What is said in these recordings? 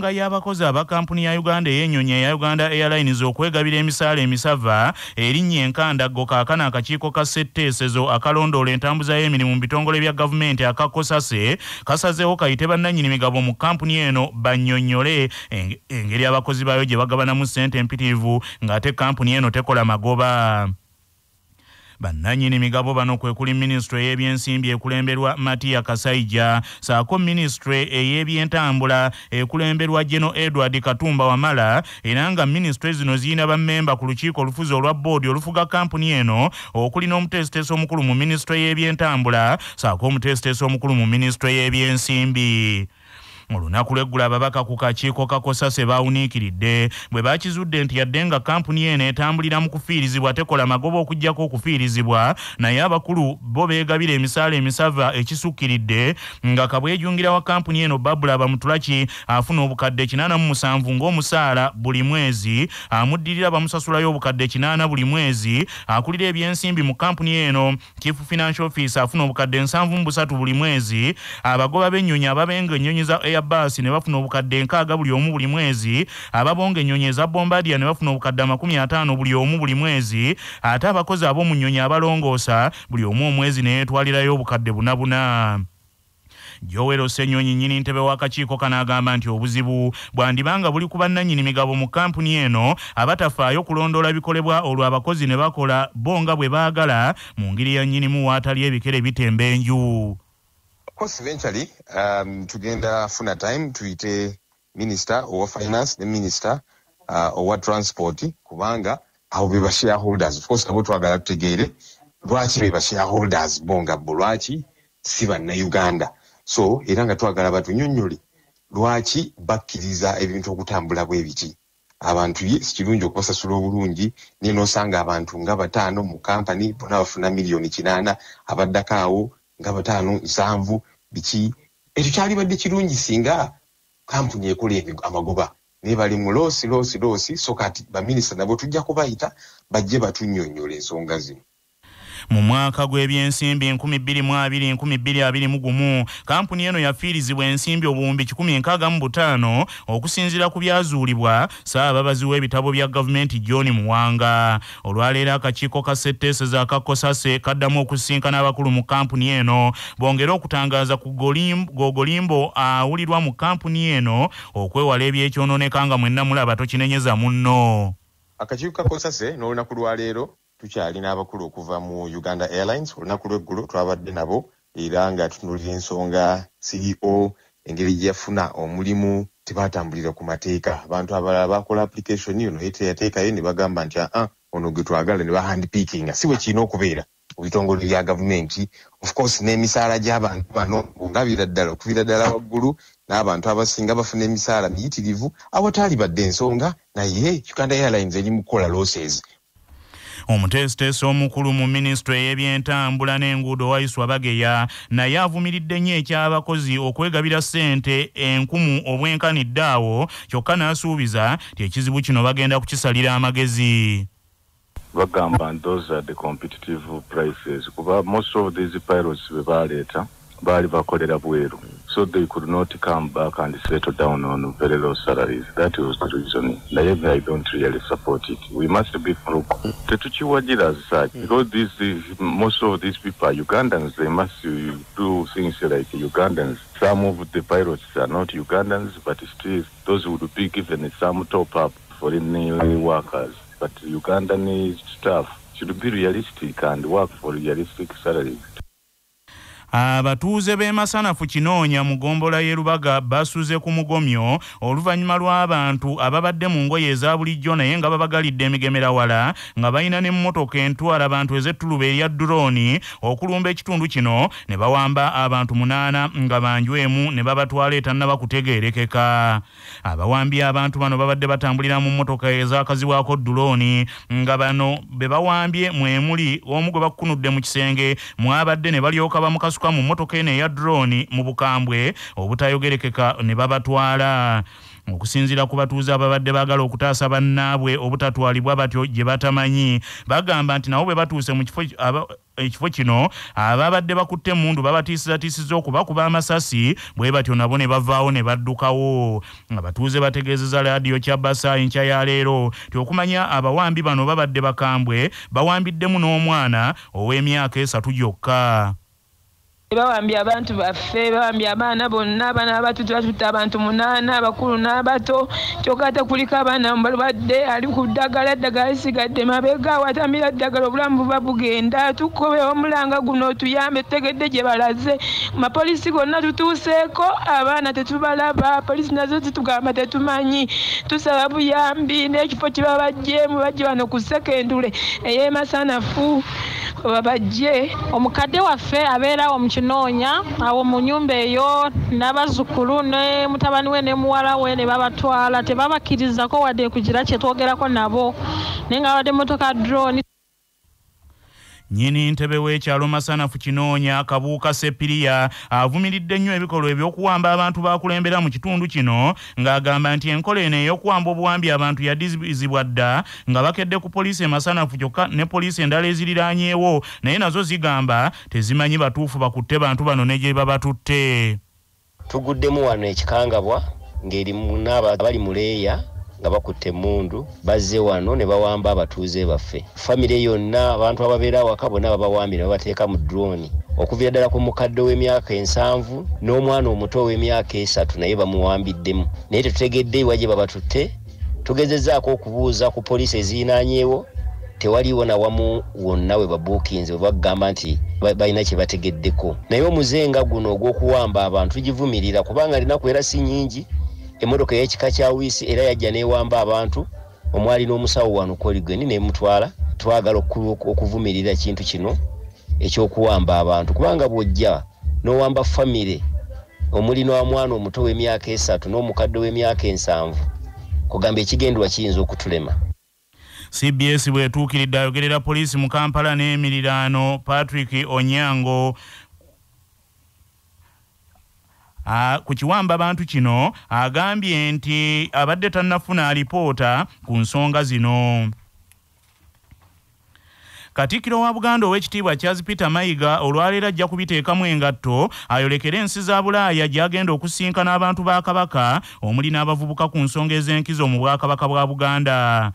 nga y'abakozi aba kampuni ya uganda ey'ennyonyi eya uganda airlines okwegabira emisaala emisava erinnya enkandaggo kaakano akakiiko ka setteesezo akalondoola entambuza y'emirimu mu bitongole bya gavumenti akakosase kasazeewo kayite bannannyini migabo mu kampuni eno bannyonnyole. Engeri abakozi baayo gye bagabanamu ssente empitirivu ng'ate kampuni eno tekola magoba bannannyini migabo bano kwe kuli minisitule ey'ebyensimbi ekulemberwa matiya kasaija saako minisitule ey'ebyentambula ekulemberwa geno edward katumba wamala era nga minisitule zino ziyina bammemba ku lukiiko olufuzi olwa boodi olufuga kampuni eno okuli n'omuteesiteesi omukulu mu minisitule y'ebyentambula saako omuteesiteesi omukulu mu minisitule y'ebyensimbi olunaku lweggula ababaka ku kakiiko kakosase baawuniikiridde bwe bakizudde nti yadde nga kampuni eno etambulira mu kufiirizibwa tekola magoba okugjako okufiirizibwa naye abakulu bo beegabira emisaala emisava ekisukkiridde nga kabwejungira wa kampuni eno babula bamutulaki afuna obukadde 87 ng'omusaala buli mwezi amuddirira bamusasulayo obukadde 8 buli mwezi akulira ebyensimbi mu kampuni eno chief financial office afuna obukadde 73 buli mwezi abagoba b'ennyonyi ababenga ennyonyi za air baasi ne bafuna obukadde nkaaga buli omu buli mwezi ababonga ennyonyi eza bombadia ne bafuna obukadde amakumi ataano buli omu buli mwezi ate abakozi ab'omu nnyonyi abalongoosa buli omu omwezi ne yeetwalirayo obukadde bunabuna. Jowero senyonyi nnyini ntebe w'akakiiko kano agamba nti obuzibu bwandibanga buli ku bannannyini migabo mu kampuni eno abatafaayo kulondoola bikolebwa olwo abakozi ne bakola bo nga bwe baagala mu ngeri ya nnyinimu waatali ebikere bitemba enju course eventually um, tugenda funa time tuyite minister owa finance ne minister uh, owa transport kubanga abo be ba shareholders. Of course nabo twagala tutegeere lwaki be ba shareholders? Bo nga bo lwaki si bannayuganda? So era nga twagala batunyonyole lwaki bakkiriza ebintu okutambula bwe biti? Abantu si kirungi okubasasula obulungi naye n'osanga abantu nga bataano mu kampani bonna bafuna miliyoni kinaana abaddako awo nga bataano nsanvu biki? Ekyo kyalibadde kirungi singa kampuni ekola amagoba. Naye bali mu loosi loosi loosi so kati baminisita nabo tujja kubayita bajje batunyonyola ensonga zino mu mwaka gw'ebyensimbi 2022 kampuni eno yafiirizibwa ensimbi obuwumbi 165 okusinziira ku byazuulibwa saababazi w'ebitabo bya gavumenti john muwanga. Olwaleero akakiiko ka setteeseza akakosase kaddamu okusisinkana abakulu mu kampuni eno. Bongere okutangaaza ku gogolimbo awulirwa mu kampuni eno okwewala ebyekyononeka nga mwenna mulaba tokinenyeza munno. Akakiiko kakosase n'olunaku lwaleero tukyalina abakulu okuva mu uganda airlines olunaku lweggulo twabadde nabo era nga tutunulira ensonga ceo engeri gyeyafuna omulimu tebatambulira ku mateeka. Abantu abalala bakola application yono yateekayo ne bagamba nti aa ono gwe twagala ne bahandpikinga. Si bwe kirina okubeera mu bitongole bya gavumenti. Of course n'emisaala gy'abantu bano ngabira ddala okuvira ddala waggulu n'abantu abasinga bafuna emisaala miyitirivu awataali badde ensonga naye uganda airlines eri mu kukola losses omuteesiteesi omukulu mu minisitule y'ebyentambula n'enguudo waiswa bageya naye avumiridde nnyo ekyabakozi okwegabira ssente enkumu obwenkanidde awo kyokka n'asuubiza ti ekizibu kino bagenda kukisalira amagezi. Bagamba those are the competitive prices. Kuba most of these pilots be baleeta baali bakolera bweru. So they could not come back and settle down on very low salaries. That was the reason. Naye i don't really support it. We must be frugal. Tetukiwagira as such hmm. because this is, most of these people are ugandans. They must do things like ugandans. Some of the pilots are not ugandans but still those would be given some top up foreign workers. But ugandan staff should be realistic and work for realistic salaries abatuuze b'e masanafu kinoonya mu gombola y'e lubaga basuze ku mugomyo oluvannyuma lw'abantu ababadde mu ngoye eza bulijjo naye nga babagalidde emigemerawala nga balina n'emmotoka entwala abantu ez'ettuluba erya durooni okulumba ekitundu kino ne bawamba abantu munaana nga banjwemu ne babatwala etannaba kutegeerekeka abawambye abantu bano babadde batambulira mu mmotoka ezakazibwako durooni nga bano be bawambye mwemuli omu gwe bakkunudde mu kisenge mwabadde ne balyoka bamukasuka mu mmotoka eno eya droni mu bukambwe obutayogerekeka ne babatwala. Okusinziira ku batuuze ababadde baagala okutaasa bannaabwe obutatwalibwa batyo gye batamanyi bagamba nti nabo bwe batuuse mu kifo ekifo kino ababadde bakutte emundu babatiisizatiisiza okubakuba amasasi bwe batyo nabo ne bavaawo ne baddukawo. Abatuuze bategeezeza laadiyo kyabasa enkya ya leero ti okumanya abawambi bano babadde bakambwe bawambiddemu n'omwana ow'emyaka esatu gyokka bawambye abantu baffe bawambye abaana bonna abaana abatutu batutte abantu munaana abakulu n'abato. Kyokka ate kuliko abaana balwadde ali ku ddagala eddagala lisigadde mabega watambira ddagala obulamu buba bugenda. Tukobe omulanga guno tuyambe tutegedde gye balaze. Mapolisi gonna tutuuseeko abaana tetubalaba polisi nazo zitugamba tetumanyi. Tusaba buyambi n'ekifo kye babajjeemu bajje bano ku sekendule ey'emasanafu babajje omukadde waffe abeerawo mu kinoonya awo mu nyumba eyo n'abazzukulu ne mutabani we ne muwala we ne babatwala. Tebabakkirizako wadde kugira kyetwogerako nabo. Naye nga wadde motoka drone nnyini ntebe w'ekyalo masanafu kinoonya kabuuka sepiriya avumiridde nnyo ebikolwa ebyokuwamba abantu bakulembera mu kitundu kino ng'agamba nti enkola eno ey'okuwamba obuwambi abantu yadizibwa dda nga bakedde ku poliisi emasanafu kyokka ne poliisi endala eziriraanyeewo naye nazo zigamba tezimanyi batuufu bakutte bantu bano ne gye babatutte. Tuguddemu wano ekikangabwa ng'eri munaaba abali muleeya nga bakutte emundu bazze wano ne bawamba abatuuze baffe. Famire yonna abantu ababeera awaka bonna babawambye ne babateeka mu droni okuviira ddala ku mukadde w'emyaka ensanvu n'omwana omuto ow'emyaka esatu naye bamuwambiddemu. Naye tetutegedde iwa gye babatutte tugezezzaako okubuuza ku poliisi ezirinaanyeewo tewaliwo nawamu wonna we babuukinze we bagamba nti balina kye bategeddeko. Naye omuzenga guno ogw'okuwamba abantu tugivumirira kubanga linaku era si nyingi emmotoka ey'ekika kya wiisi era yajja neewamba abantu omwali n'omusawo wano koligweni nemutwala twagala okuvumirira ekintu kino ekyokuwamba abantu. Kubanga bw'ojja n'owamba famire omuli n'omwana omuto w'emyaka esatu n'omukadde w'emyaka ensanvu kugamba ekigendwa kiyinza okutulema. Cbs bwetuukiridde ayogerera poliisi mu kampala n'emiriraano patrick onyango ku kiwamba abantu kino agambye nti abadde tannafuna alipoota ku nsonga zino. Katikkiro wa buganda ow'ekitiibwa charles peter mayiga olwaleero ajja kubiteekamu engatto ayolekere ensi za bulaaya gy'agenda okusinkana abantu ba kabaka omuli n'abavubuka ku nsonga ez'enkizo mu bwakabaka bwa buganda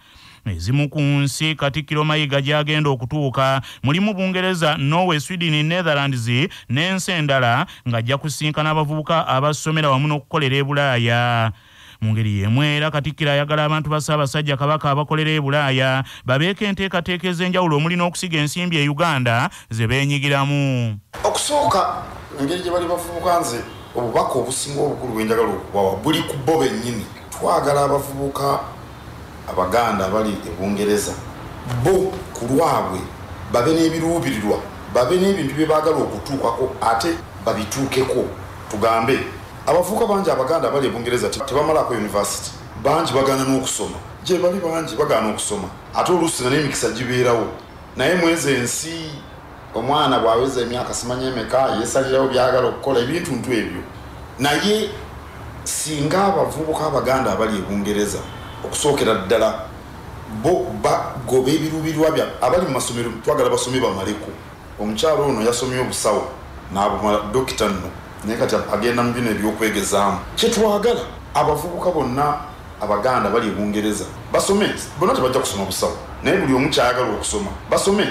ezimu ku nsi katikkiro mayiga gy'agenda okutuuka. Mulimu bungereza norway sweden netherlands n'ensi endala ng'ajja kusinkana abavubuka abasomera wamu n'okukolera e bulaaya mu ngeri y'emu era katikkiro ayagala abantu ba ssaabasajja kabaka abakolera e bulaaya babeeko enteekateeka ez'enjawulo omuli n'okusiga ensimbi e uganda ze beenyigiramu. Okusooka engeri gye bali bavubuka nze obubaka obusinga obukulu bwenjagala okubawa buli ku bo bennyini. Twagala abavubuka abaganda abali ebungereza bo ku lwabwe babe n'ebiruubirirwa babe n'ebintu bye baagala okutuukako ate babituukeko. Tugambe. Abavubuka bangi abaganda abali ebungereza tebamalako univesity bangi bagana n'okusoma. Gye bali bangi bagaana okusoma. Ate oluusi na n'emikisa gibeerawo. Naye mwezi ensi omwana bw'aweza emyaka simanya emeka yeesalirawo byagala okukola ebintuntu ebyo. Naye singa abavubuka abaganda abali ebungereza okusookera ddala bo bagoba ebiruubirwa bya abali mu masomero twagala basome bamaleko. Omukyalo ono yasomye obusawo n'abumala dokita nno naye kati agenda mu bino ebyokwegezaamu kyetwagala abavubuka bonna abaganda bali ebungereza basome bonna tebajja kusoma busawo naye buli omu kyayagala okusoma basome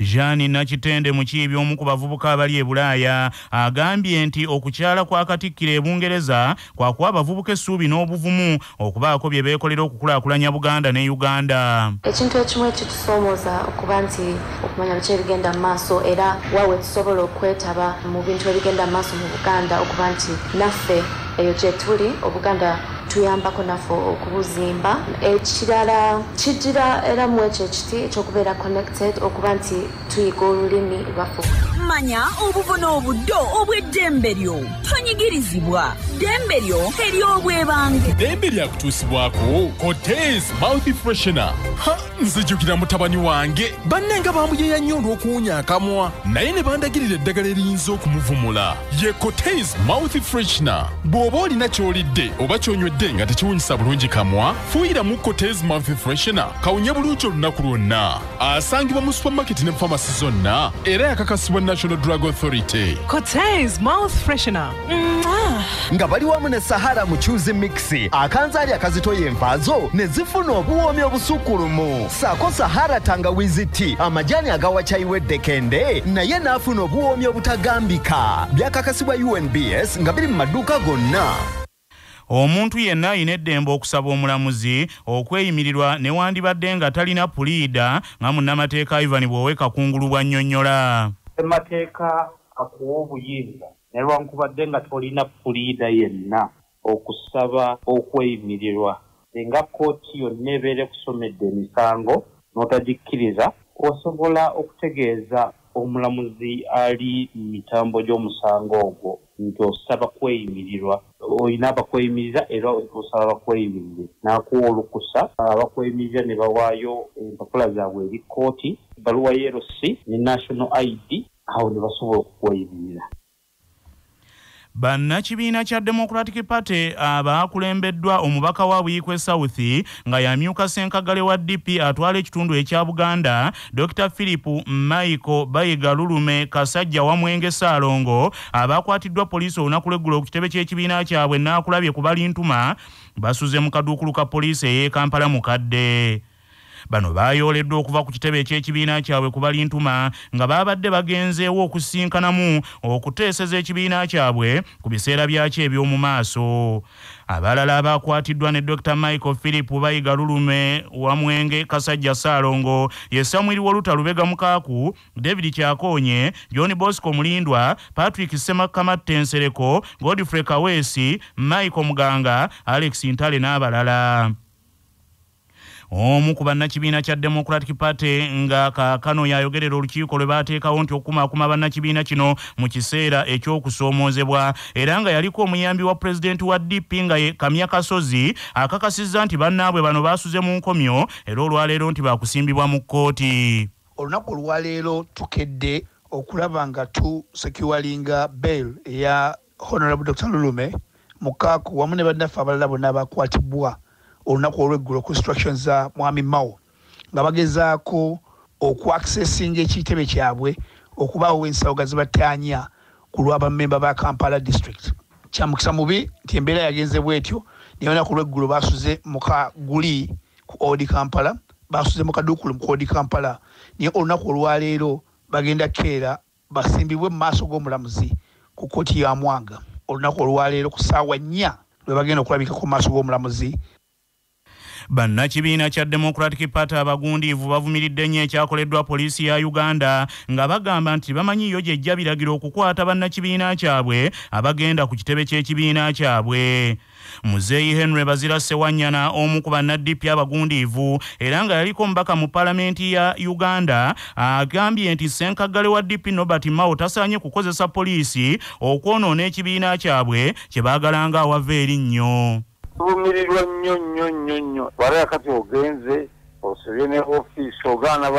jeani nakitende mukiibi omu ku bavubuka abali e bulaaya agambye nti okukyala kwa katikkiro e bungereza kwakuwa abavubuka essuubi n'obuvumu okubaako bye beekolera okukulaakulanya buganda ne uganda. Ekintu ekimu ekitusoomooza okuba nti okumanya biki ebigenda mu maaso era waawe tusobola okwetaba mu bintu ebigenda mu maaso mu buganda okuba nti naffe eyo gye tuli obuganda tuyambako naffe okubuzimba. Ekirala kigira era mu ekyo ekiti ekyokubeera connected okuba nti tuyiga olulimi lwaffe manya obubona obuddo obw'eddembe lyo tonyigirizibwa ddembe lyo ery'obwebange ddembe lyakutuusibwako cotes mouth freshona ha nzijukira mutabani wange. Banne nga bamuyeya nnyo olw'okuwunya akamwa. Naye ne bandagirira eddagala eriyinza okumuvumula. Ye cotes mouth freshona bw'oba olina ky'olidde oba ky'onywedde nga tekiwunyisa bulungi kamwa fuuyiramu cotes mouth freshener kawunye bulungi olunaku lwonna. Asangibwa mu supamaketi ne famasi zonna. Era yakakasibwa national drug authority. Cortez mouth freshener. Mwah! nga bali wamu ne sahara mukyuzi mixi akanzaali akazitoya envaazo ne zifuna obuwoomi obusukkulumu saako sahara tangawizi ti amajaani agawa kyayiweddekende naye n'afuna obuwoomi obutagambika. Byakakasibwa unbs nga biri mu maduuka gonna. Omuntu yenna alina eddembe okusaba omulamuzi okweyimirirwa newandibadde nga talina puliida nga munnamateeka ivan bwoweka kungulu bwa nnyonnyola emateeka akuwa obuyinza nalwankubadde nga tolina puliida yenna okusaba okweyimirirwa singa kooti yonna ebeera ekusomedde emisango n'otagikkiriza osobola okutegeeza omulamuzi ali mu mitambo gy'omusango ogwo nti osaba kweyimirirwa olina abakweyimirira era osaba abakweyimirire n'akuwa olukusa abakweyimirira ne bawaayo empapula zaabwe eri kooti ebbaluwa ye rc ne national id awo ne basobola okukweyimirira bannakibiina kya democratic party abaakulembeddwa omubaka wa buyikwe south nga yamyuka senkagale wa dp atwala ekitundu ekya buganda dr philip michael bayiga lulume kasajja wa mwenge saalongo abaakwatiddwa poliisi olunaku lweggulo ku kitebe ky'ekibiina kyabwe naakulabye ku balintuma basuze mu kaduukulu ka poliisi ey'e kampala mukadde bano baayooleddwa okuva ku kitebe eky'ekibiina kyabwe ku balintuma nga baabadde bagenzeewo okusinkanamu okuteeseza ekibiina kyabwe ku biseera byakyo eby'omu maaso. Abalala abaakwatiddwa ne dr michael philip bayiga lulume wamwenge kasajja saalongo ye samwiri woluta lubega mukaaku david kyakoonye john bosco mulindwa patrick semakamatte nsereko godfrey kaweesi michael muganga alex ntale n'abalala omu ku bannakibiina kya democratic party nga kaakano yayogerera olukiiko lwe baateekawo nti okumaakuma bannakibiina kino mu kiseera eky'okusoomoozebwa era nga yaliko omuyambi wa pulezidenti wa dp nga ye kamya kasozi akakasizza nti bannaabwe bano baasuze mu nkomyo era olwaleero nti baakusimbibwa mu kkooti. Olunaku olwaleero tukedde okulaba nga tusekiwalinga bail eya honorable dr lulume mukaaku wamu ne bannaffe abalala bonna abakwatibwa olunaku olweggulo ku instructions za mwami mao nga bagezaako okuaccessinga ekitebe kyabwe okubaawo ensawo ga zibatanya ku lw'abamemba ba kampala district. Kyamukisa mubi nti embeera yagenze bwetyo naye olunaku lweggulo basuze mukaguli ku odi kampala basuze mukaduukulu mu odi kampala. Naye olunaku olwaleero bagenda keera basimbibwe mu maaso g'omulamuzi ku kooti ya mwanga. Olunaku olwaleero ku saawa nnya lwe bagenda okulabikako mu maaso g'omulamuzi bannakibiina kya democratic party abagundiivu bavumiridde nnyo ekyakoleddwa poliisi ya uganda nga bagamba nti bamanyiyo gyejja biragiro okukwata bannakibiina kyabwe abagenda ku kitebe ky'ekibiina kyabwe. Muzeeyi henry bazira sewanyana omu ku bannaddipi abagundiivu era nga yaliko omubaka mu palamenti ya uganda agambye nti senkagale wa dp nobert mao tasaanye kukozesa poliisi okwonoona ekibiina kyabwe kye baagalanga awava erinnya tuvumirirwa nnyo nnyo nnyo nnyo. Wala kati ogenze osibye ne ofiisi ogaana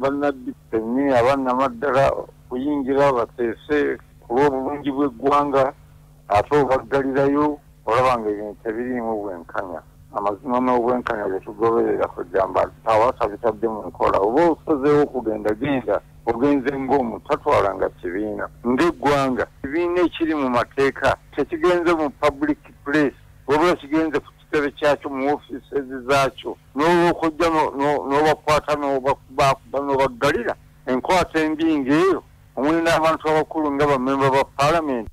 bannaddipi bennyini abannamaddala kuyingira bateese ku lw'obulungi bw'eggwanga ate obaggalirayo olaba nga ebintu tebiriimu bwenkanya. Amazima n'obwenkanya bye tugoberera kujamba tawasa bitadde mu nkola. Oba osozeewo okugenda genda ogenze ng'omu tatwalanga kibiina. Ng'eggwanga kibiina ekiri mu mateeka tekigenze mu public place wabula kigenze ku kitebe kyakyo mu ofiisi zaakyo n'olwokujja n'obakwata n'obaggalira enkwata embi ng'eyo omuli n'abantu abakulu nga bamemba ba paalamenti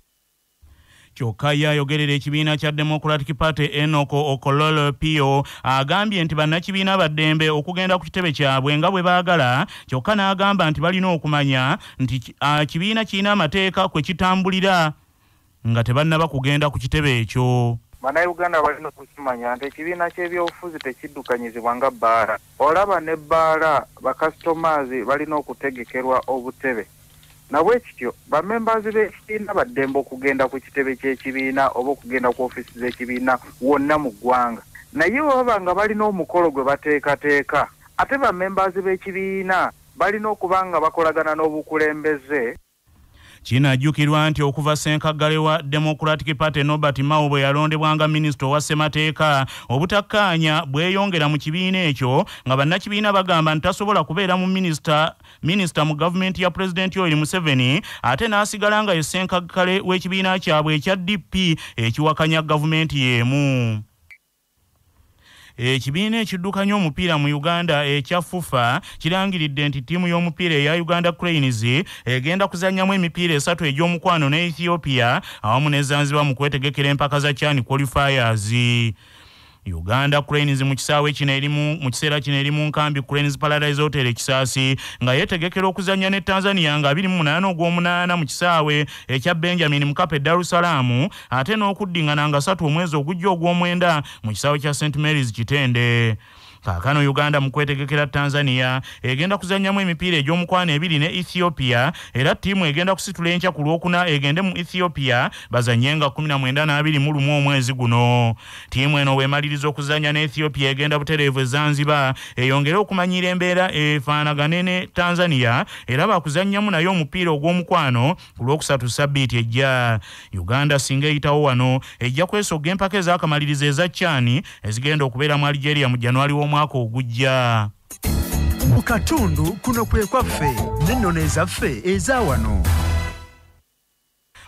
kyokka ye ayogerera ekibiina kya democratic party enoko okololo pio agambye nti bannakibiina baddembe okugenda ku kitebe kyabwe nga bwe baagala kyokka n'agamba nti balina okumanya nti kibiina kirina amateeka kwe kitambulira nga tebannaba kugenda ku kitebe ekyo bannayuganda balina okukimanya nti ekibiina ky'ebyobufuzi tekiddukanyizibwa nga bbaala. Olaba ne bbaala bakasitomazi balina okutegekerwa obutebe. Nabwe kityo bamembazi b'ekibiina baddembe okugenda ku kitebe ky'ekibiina oba okugenda ku ofiisi z'ekibiina wonna mu ggwanga. Naye baba nga balina omukolo gwe bateekateeka ate bamembazi b'ekibiina balina okuba nga bakolagana n'obukulembeze kinajjukirwa nti okuva senkaggale wa democratic party nobert mao bwe yalondebwa nga minisita owa ssemateeka obutakkaanya bweyongera mu kibiina ekyo nga bannakibiina bagamba nti tasobola kubeera mu minisita minisita mu gavumenti ya pulezidenti yoweri museveni ate n'asigala nga ye senkaggale w'ekibiina kyabwe ekya dp ekiwakanya gavumenti y'emu ekibiina ekiddukanya omupiira mu uganda ekya fufa kirangiridde nti ttiimu y'omupiira eya uganda cranes egenda kuzannyamu emipiira esatu egy'omukwano ne ethiopia awamu ne zanzibar mu kwetegekera empaka za chani qualifiers uganda cranes mu kisaawe kino erimu mu kiseera kino eri mu nkambi cranes paradise hotel ekisaasi nga yeetegekera okuzannya ne tanzania nga 28 ogw'omunaana mu kisaawe ekya benjamin mukape darussalaamu ate n'okuddingana nga 3 omwezi ogujja ogw'omwenda mu kisaawe kya st marys kitende kaakano uganda mu kwetegekera tanzania egenda kuzannyamu emipiira egy'omukwano ebiri ne ethiopia era ttiimu egenda kusitula enkya ku lwokuna egende mu ethiopia bazannye nga 19 mu lumu omwezi guno. Ttiimu eno bwemaliriza okuzannya ne ethiopia egenda butereevu ezanzibar eyongere okumanyira embeera efaanagane ne tanzania era bakuzannyamu naye omupiira ogw'omukwano ku lwokusatu sabbiiti ejja. Uganda singa eyitawo wano ejja kwesogga empaka ez'akamalirizo eza chani ezigenda okubeera mu algeria mu januari w'omwaka ogujja. Mu katundu kuno kwe kwaffe n'ennono ezaffe eza wano.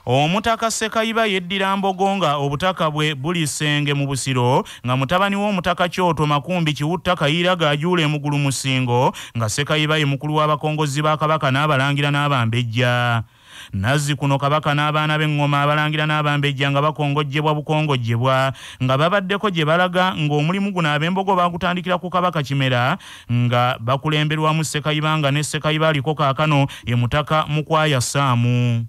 Omutaka sekayiba yeddira mbogo nga obutaka bwe buli senge mu busiro nga mutabani w'omutaka kyoto makumbi kiwutta kayiira gajuula emugulu musingo nga sekayiba ye mukulu w'abakongozi ba kabaka n'abalangira n'abambejja nazzi kuno kabaka n'abaana b'eŋŋoma abalangira n'abambejja nga bakongojjebwa bukongojjebwa nga babaddeko gye balaga ng'omulimu guno ab'embogo baagutandikira ku kabaka kimera nga bakulemberwamu sekayiba nga ne sekayiba aliko kaakano ye mutaka mukwaya saamu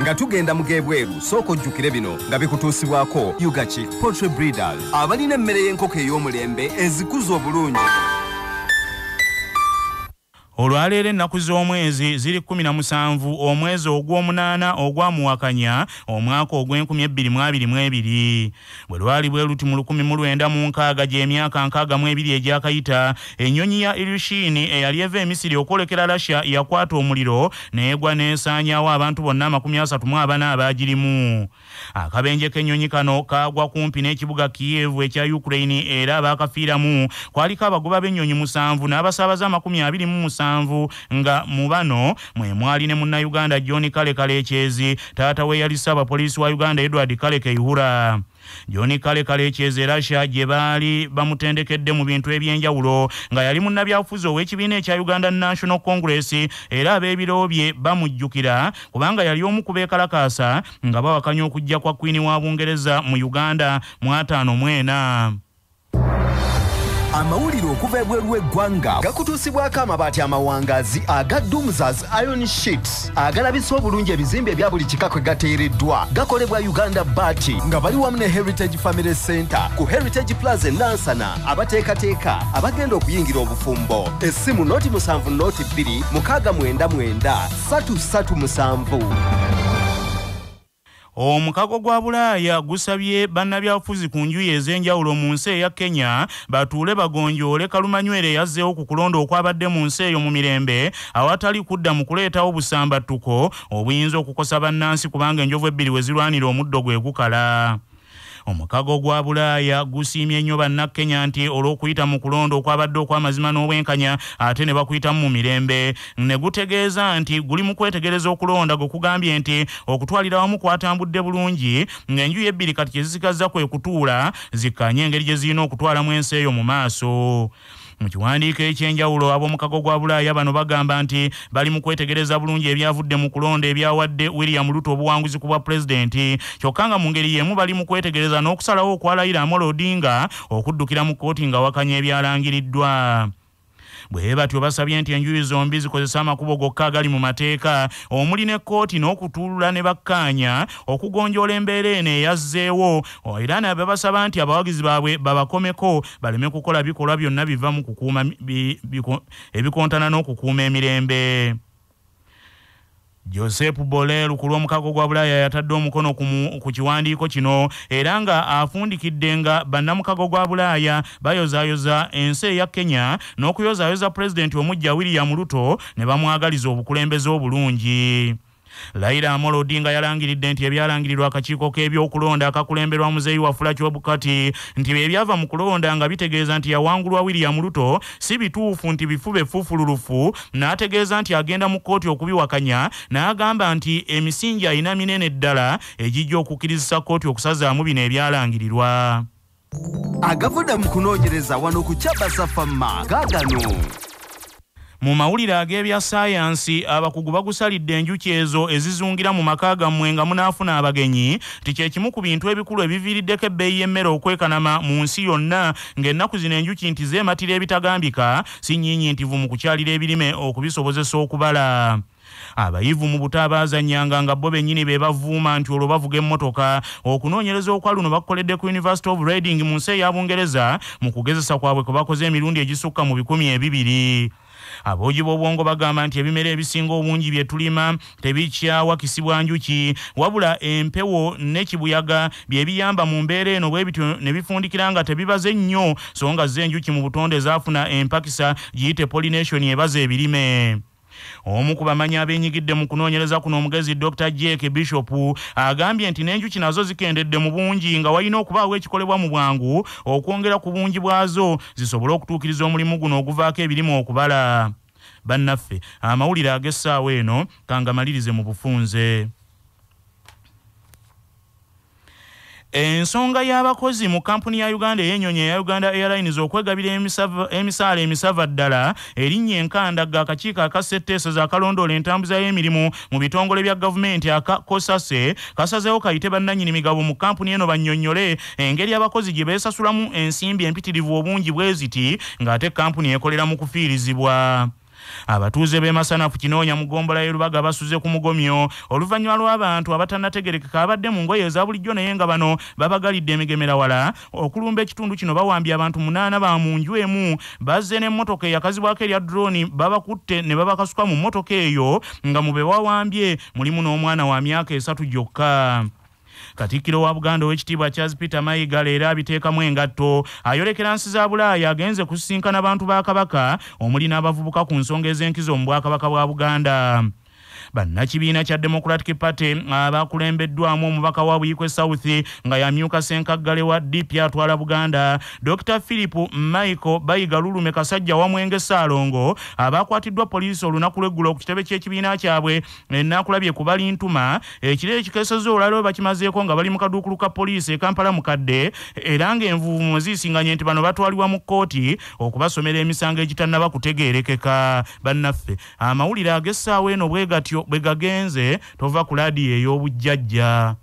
nga tugenda mu gebweru sooka ojjukire bino nga bikutuusibwako ugachik poultry breeders. Abalina emmere y'enkoko ey'omulembe ezikuza obulungi olwaleero ennaku z'omwezi ziri 17 omwezi ogw'omunaana ogwamuwakanya omwaka ogw'e2022 bwe lwali bwe luti mu 1906 gy'emyaka 62 egyakayita ennyonyi ya irushini eyali eva emisiri okwolekera russia yakwata omuliro neegwa n'esaanyaawo abantu bonna 34 abaagirimu. Akabenje k'ennyonyi kano kaagwa kumpi n'ekibuga kiyevu ekya ukraine era abaakafiiramu kwaliko abagoba b'ennyonyi musanvu n'abasaabaza 27 nga mu bano mwe mwali ne munnayuganda john kalekale ekyezi taata we yali ssaabapoliisi wa uganda edward kaleke ihura. John kalekale ekyezi erasha gye baali bamutendekedde mu bintu eby'enjawulo nga yali munnabyabufuzi ow'ekibiina ekya uganda national congress era ab'ebiro bye bamujjukira kubanga yali omu ku beekalakaasa nga bawakanya okujja kwa kwini wa bungereza mu uganda mu ataano mwena amawulire okuva ebweru w'eggwanga gakutuusibwako amabaati amawangaazi aga dumsas iron sheet agalabisa obulungi ebizimbe ebya buli kika kwe gateereddwa. Gakolebwa uganda baati nga bali wamu ne heritage family center ku heritage plaza e nansana abateekateeka abagenda okuyingira obufumbo. Essimu noti 7 noti 2 699 337 omukago gwa bulaaya gusabye bannabyabufuzi ku njuyi ez'enjawulo mu nsi eya kenya batuule bagonjoole kalumanywere yazzeewo ku kulonda okwabadde mu nsi eyo mu mirembe awatali kudda mu kuleetawo busambattuko obuyinza okukosa bannansi kubanga enjovu ebbiri we zirwanira omuddo gwe gukala omukago gwa bulaaya gusiimye nnyo bannakenya nti olw'okuyita mu kulonda okwabadde okw'amazima n'obwenkanya ate ne bakuyitamu mu mirembe. Ne gutegeeza nti guli mu kwetegereza okulonda gwe kugambye nti okutwalira wamu kwatambudde bulungi ng'enjuyi ebbiri kati kye zisigaza kwe kutuula zikkanye engeri gye zirina okutwalamu ensi eyo mu maaso mu kiwandiiko ekyenjawulo ab'omukago gwa bulaaya bano bagamba nti bali mu kwetegereza bulungi ebyavudde mu kulonda ebyawadde william ruto obuwanguzi ku bwa pulezidenti. Kyokka nga mu ngeri y'emu bali mu kwetegereza n'okusalawo okwalayira amolo odinga okuddukira mu kkooti nga wakanya ebyalangiriddwa bwe batyo basabye nti enjuyi zombi zikozesa amakubo gokka agali mu mateeka. Omuli n'ekkooti n'okutuulula ne bakkaanya okugonjoola embeera eno eyazzeewo. Era nabe basaba nti abawagizi baabwe babakomeko baleme kukola bikolwa byonna biva mu kukuuma ebikontana n'okukuuma emirembe joseph borel ku lw'omukago gwa bulaaya yatadde omukono ku mu- ku kiwandiiko kino era nga afundikidde nga bannamukago gwa bulaaya bayozaayoza ensi eya kenya n'okuyozaayoza pulezidenti omujja william ruto ne bamwagaliza obukulembeze obulungi Raila Amolo Odinga yalangiridde nti ebyalangirirwa akakiiko k'ebyokulonda akakulemberwa muzeeyi wa Fula Chebukati nti ebyava mu kulonda nga bitegeeza nti yawangulwa William Ruto si bituufu nti bifube fufululufu n'ategeeza nti agenda mu kkooti okubiwakanya n'agamba nti emisingi ayina minene ddala egijja okukkirizisa kkooti okusazaamu bino ebyalangirirwa. Agavuda mu kunoonyereza wano ku kyabasa famma gaagano mu mawulire ag'ebya saayansi abakugu bagusalidde enjuki ezo ezizungira mu maka gammwe nga munaafuna abagenyi nti kye kimu ku bintu ebikulu ebiviiriddeko ebbeeyi y'emmere okwekanama mu nsi yonna ng'ennaku zino enjuki nti zeematira ebitagambika si nnyinnyintivu mu kukyalira ebirime okubisobozesa okubala. Abayivu mu buto abaazannyanga nga bo bennyini be bavuuma nti olwo bavuga emmotoka okunoonyereza okwa luno bakukoledde ku university of reading mu nsi eya bungereza mu kugezesa kwabwe kwe bakoze emirundi egisukka mu bikumi ebibiri aboogi b'obwongo bagamba nti ebimera ebisinga obungi bye tulima tebikyawakisibwa njuki wabula empewo ne kibuyaga bye biyamba mu mbeera eno bwe bityo ne bifundikira nga tebibaze nnyo so nga z'enjuki mu butonde zaafuna empakisa giyite pollination ebaza ebirime omu ku bamanyi abeenyigidde mu kunoonyereza kuno omugezi dr. Jake bishop agambye nti n'enjuki nazo zikendedde mu bungi nga walina okubaawo ekikolebwa mu bwangu okwongera ku bungi bwazo zisobole okutuukiriza omulimu guno oguvaako ebirimu okubala. Bannaffe amawulire ag'essaawa eno kangamalirize mu bufunze ensonga y'abakozi mu kampuni ya uganda ey'ennyonyi eya uganda airlines okwegabira emisaala emisava ddala erinnya enkandaga akakiiko akasetteesezo akalondoola entambuza y'emirimu mu bitongole bya gavumenti aka kosase kasazeewo kayite bannannyini migabo mu kampuni eno bannyonnyole engeri abakozi gye beesasulamu ensimbi empitirivu obungi bwe ziti ng'ate kampuni ekolera mu kufiirizibwa abatuuze b'e masanafu kinoonya mu ggombolola y'erubaga basuze ku mugomyo. Oluvannyuma lw'abantu abatannategerekeka abadde mu ngoye eza bulijjo naye nga bano babagalidde emigemerawala okulumba ekitundu kino bawambye abantu munaana ba mu nju emu. Bazze n'emmotoka eyakazibwako erya droni babakutte ne babakasuka mu mmotoka eyo nga mu be bawambye. Mulimu n'omwana wa myaka esatu gyokka katikkiro wa buganda ow'ekitiibwa charles peter mayiga leero abiteekamu engatto ayolekera nsi za bulaaya agenze kusisinkana abantu ba kabaka omuli n'abavubuka ku nsonga ez'enkizo mu bwakabaka bwa buganda bannakibiina kya democratic party abakulembeddwamu omubaka wa buyikwe south nga yamyuka senkaggale wa dp atwala buganda. Dr philip michael bayiga lulume kasajja wa mwenge saalongo abakwatiddwa poliisi olunaku lweggulo ku kitebe ky'ekibiina kyabwe enakulabye ku bali ntuma ekiro ekikeeseza olwali we bakimazeeko nga bali mu kaduukulu ka poliisi e kampala mukadde era ng'envuuvu mwe ziisinganye nti bano batwalibwa mu kkooti okubasomera emisango egitannaba kutegeerekeka. Bannaffe amawulire ag'essaawa eno bwe gatyo bwe gagenze tova ku laadiyo ey'obujjajja